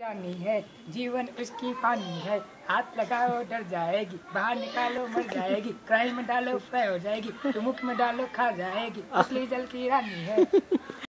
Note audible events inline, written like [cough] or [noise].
रानी है, जीवन उसकी पानी है। हाथ लगाओ, डर जाएगी। बाहर निकालो, मर जाएगी। कढ़ाई में डालो फ्राई हो जाएगी। तो मुख में डालो, खा जाएगी। असली जल की रानी है। [laughs]